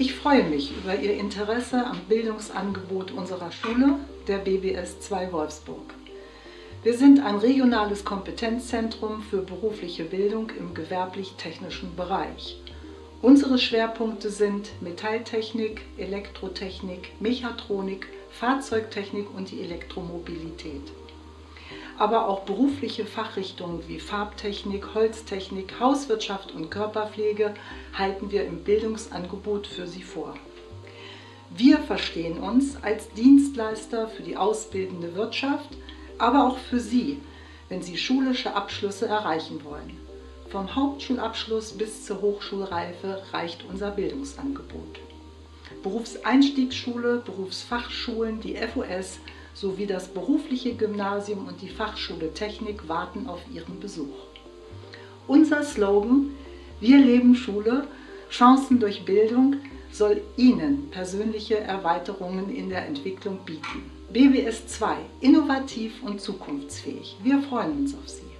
Ich freue mich über Ihr Interesse am Bildungsangebot unserer Schule, der BBS 2 Wolfsburg. Wir sind ein regionales Kompetenzzentrum für berufliche Bildung im gewerblich-technischen Bereich. Unsere Schwerpunkte sind Metalltechnik, Elektrotechnik, Mechatronik, Fahrzeugtechnik und die Elektromobilität. Aber auch berufliche Fachrichtungen wie Farbtechnik, Holztechnik, Hauswirtschaft und Körperpflege halten wir im Bildungsangebot für Sie vor. Wir verstehen uns als Dienstleister für die ausbildende Wirtschaft, aber auch für Sie, wenn Sie schulische Abschlüsse erreichen wollen. Vom Hauptschulabschluss bis zur Hochschulreife reicht unser Bildungsangebot. Berufseinstiegsschule, Berufsfachschulen, die FOS sowie das berufliche Gymnasium und die Fachschule Technik warten auf Ihren Besuch. Unser Slogan Wir leben Schule, Chancen durch Bildung soll Ihnen persönliche Erweiterungen in der Entwicklung bieten. BBS 2, innovativ und zukunftsfähig. Wir freuen uns auf Sie.